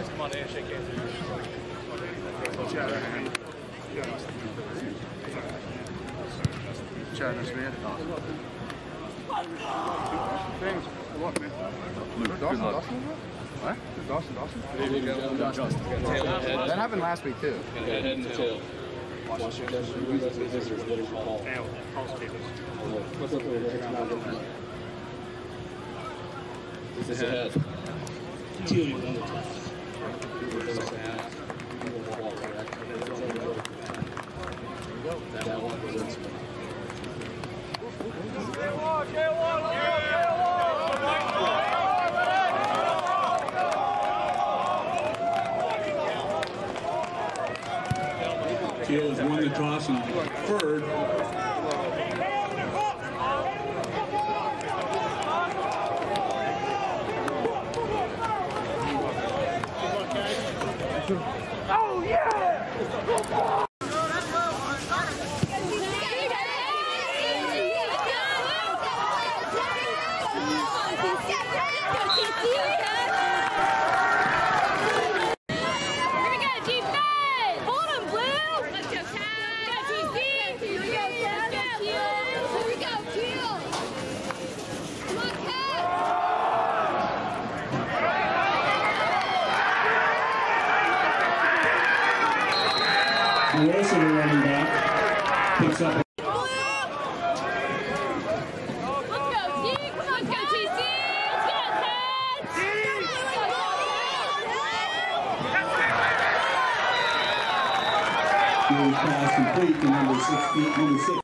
Guys, come on in, shake hands. Chad, nice to meet you. Thanks. What, man? Dawson, Dawson? What? Dawson, Dawson? That happened last week, too. Head and tail. Watch your visitors. What is your ball? What's up with the This is ahead. Thiel, you on the has won the toss and deferred. Lacy, the running back, picks up. Pass complete to number 16, number 16.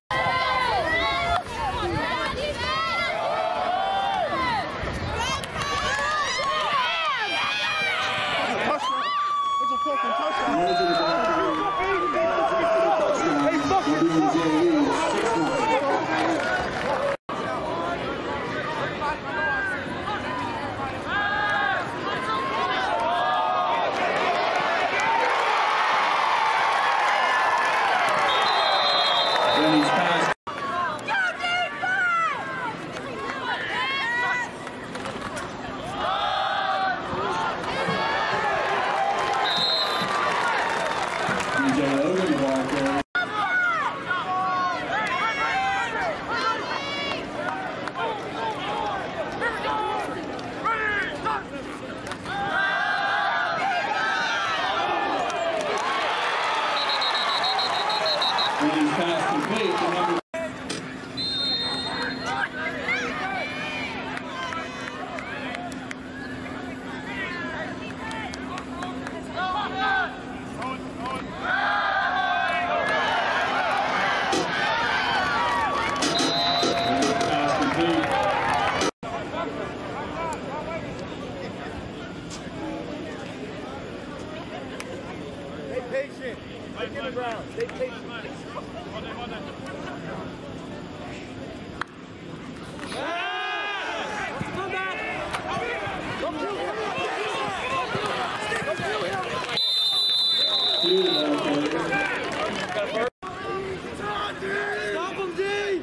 Denny's pass complete number Stick in the ground. Stay patient. Two to ball carrier. Stop him, D!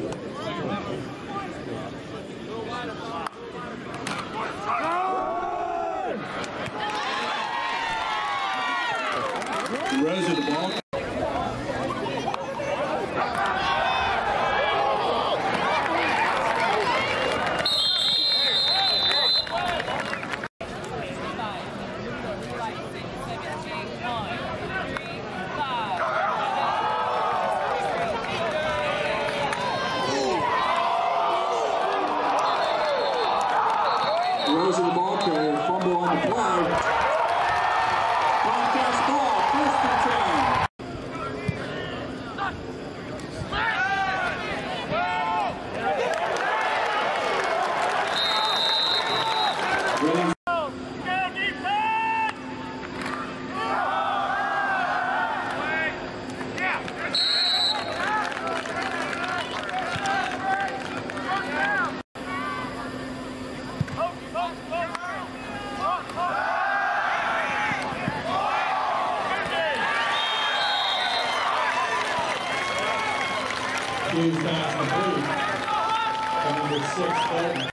is uh, a number six, Bolton.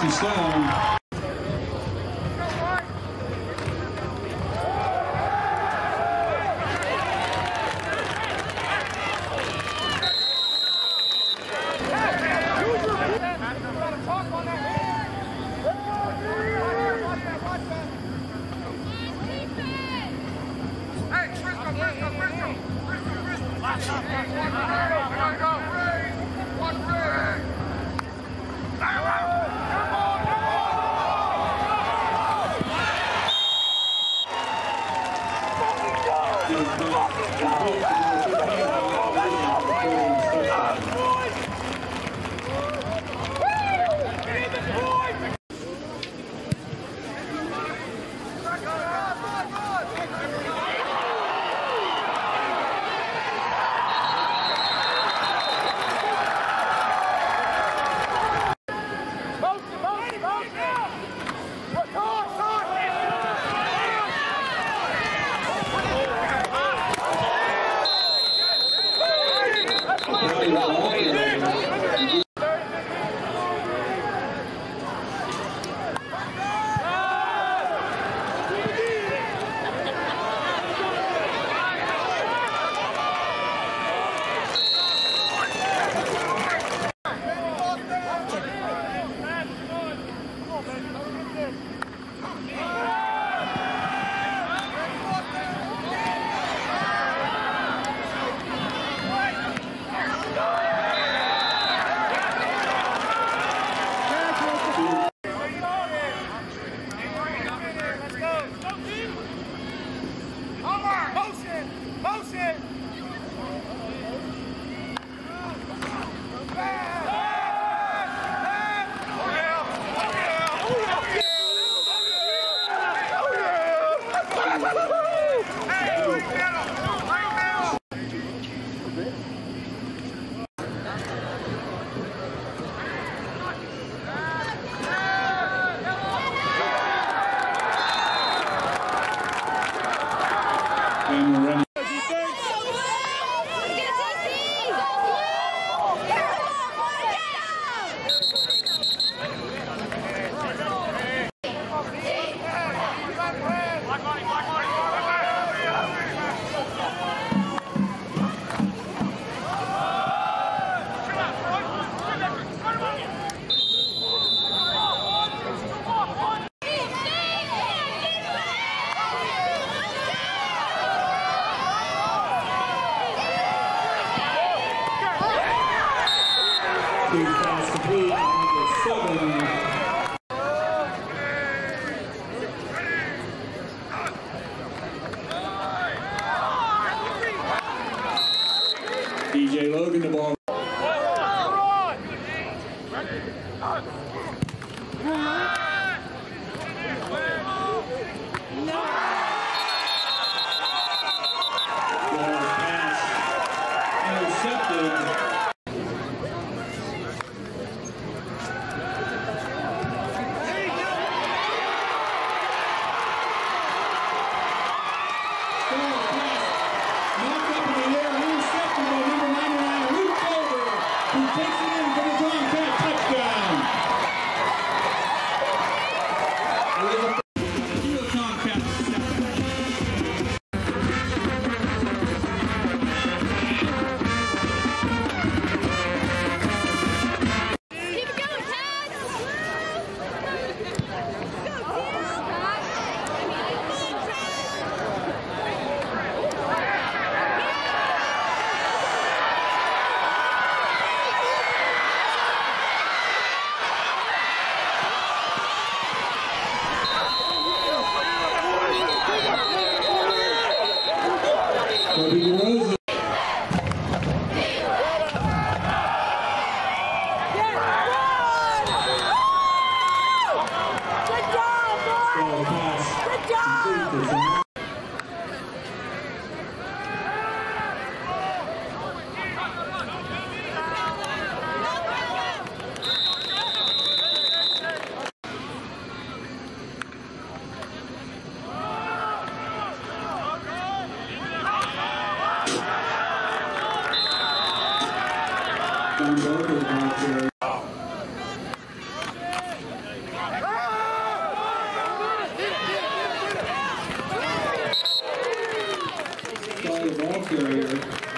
Dixie Stone. DJ Logan, the ball. Carrier.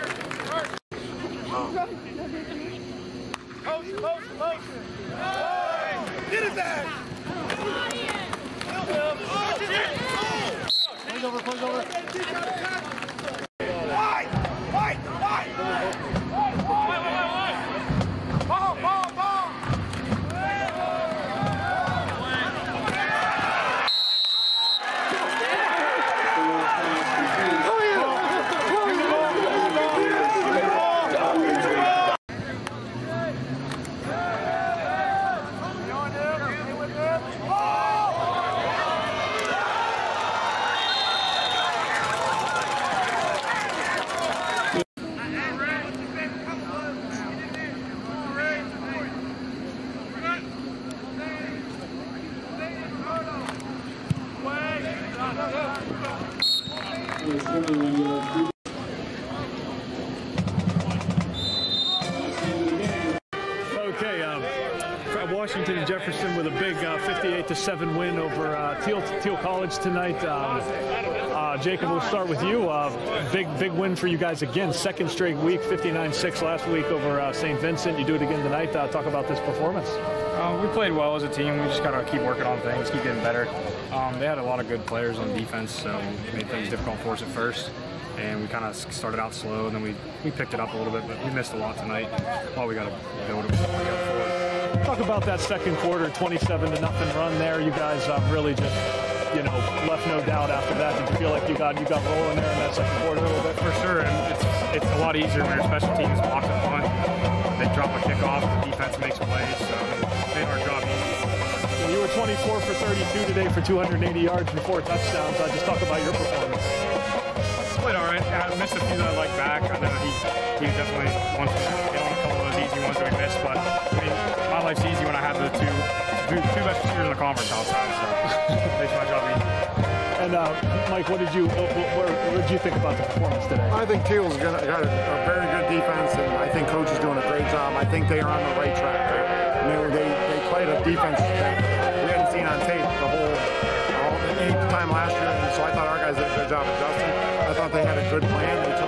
selección de la Washington and Jefferson with a big uh, 58 to 7 win over uh, Thiel, Thiel College tonight. Um, uh, Jacob, we'll start with you. Uh, big, big win for you guys again. Second straight week, 59-6 last week over uh, St. Vincent. You do it again tonight. Uh, talk about this performance. We played well as a team. We just got to keep working on things, keep getting better. Um, they had a lot of good players on defense, so it made things difficult for us at first. And we kind of started out slow, and then we, we picked it up a little bit, but we missed a lot tonight. Well, we got to build it Talk about that second quarter, 27 to nothing run there. You guys uh, really just, you know, left no doubt after that. Did you feel like you got you got rolling there in that second quarter a little bit? For sure, and it's it's a lot easier when your special teams block the punt. They drop a kickoff, the defense makes plays, so made our job easy. You were 24 for 32 today for 280 yards and four touchdowns. Uh, just talk about your performance. Played all right. I missed a few that I like back. I know he, he definitely wants to hit on a couple of those easy ones that we missed, but I mean, life's easy when I have the two two, two best receivers in the conference outside, so makes my job easy. And uh, Mike, what did you what, what, what did you think about the performance today? I think Thiel's got, got a, a very good defense, and I think coach is doing a great job. I think they are on the right track. You know, they, they played a defense that we hadn't seen on tape the whole all, any time last year, and so I thought our guys did a good job adjusting. I thought they had a good plan.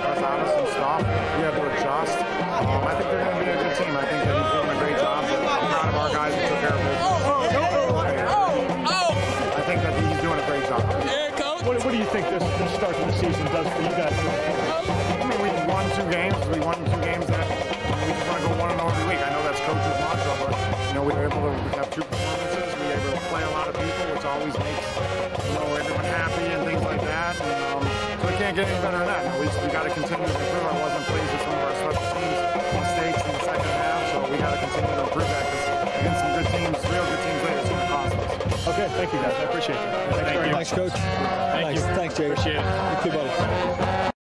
They took us out of some stuff. We had to adjust. Um, I think they're going to be a good team. I think they're doing a great job. I'm proud of our guys who took care of business. I think that he's doing a great job. What, what do you think this, this start to the season does for you guys? I mean, we won two games. We won two games that we just want to go one and zero every week. I know that's coach's mantra, but you know we were able to so we can't get better than that. You know, we we got to continue to improve. I wasn't pleased with some of our special teams mistakes in the second half, so we got to continue to improve that because against some good teams, real good teams later, it's going to cost us. Okay, thank you guys. I appreciate it. Thanks very much. Thanks, Coach. Thank thanks, you. Thanks, Jake. Appreciate it. You too, buddy.